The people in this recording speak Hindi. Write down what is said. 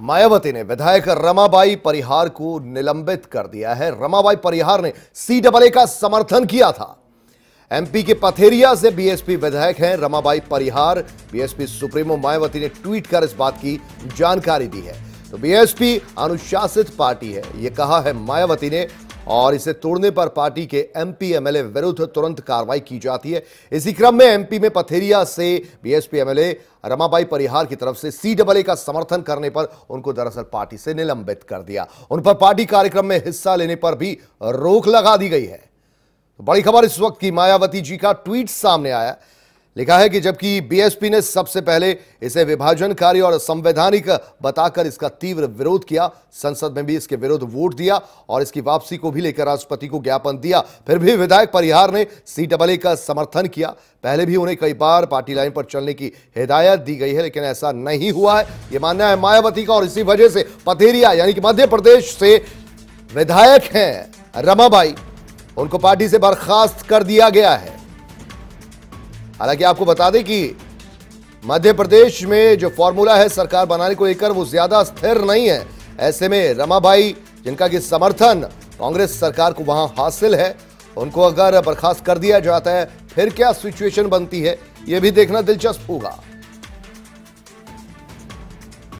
मायावती ने विधायक रमाबाई परिहार को निलंबित कर दिया है। रमाबाई परिहार ने सी डबल का समर्थन किया था। एमपी के पथेरिया से बीएसपी विधायक हैं रमाबाई परिहार। बीएसपी सुप्रीमो मायावती ने ट्वीट कर इस बात की जानकारी दी है। तो बीएसपी अनुशासित पार्टी है। यह कहा है मायावती ने और इसे तोड़ने पर पार्टी के एमपी एमएलए विरुद्ध तुरंत कार्रवाई की जाती है। इसी क्रम में एमपी में पथेरिया से बीएसपी एमएलए रमाबाई परिहार की तरफ़ से सी डबल का समर्थन करने पर उनको दरअसल पार्टी से निलंबित कर दिया। उन पर पार्टी कार्यक्रम में हिस्सा लेने पर भी रोक लगा दी गई है। तो बड़ी खबर इस वक्त की, मायावती जी का ट्वीट सामने आया। लिखा है कि जबकि बीएसपी ने सबसे पहले इसे विभाजनकारी और संवैधानिक बताकर इसका तीव्र विरोध किया। संसद में भी इसके विरोध वोट दिया और इसकी वापसी को भी लेकर राष्ट्रपति को ज्ञापन दिया। फिर भी विधायक परिहार ने सी डबल का समर्थन किया। पहले भी उन्हें कई बार पार्टी लाइन पर चलने की हिदायत दी गई है, लेकिन ऐसा नहीं हुआ है। यह मानना है मायावती का और इसी वजह से पथेरिया, यानी कि मध्य प्रदेश से विधायक हैं रमाबाई। उनको पार्टी से बर्खास्त कर दिया गया है। हालाँकि आपको बता दें कि मध्य प्रदेश में जो फॉर्मूला है सरकार बनाने को लेकर वो ज़्यादा स्थिर नहीं है। ऐसे में रमाबाई जिनका कि समर्थन कांग्रेस सरकार को वहाँ हासिल है, उनको अगर बर्खास्त कर दिया जाता है, फिर क्या सिचुएशन बनती है यह भी देखना दिलचस्प होगा।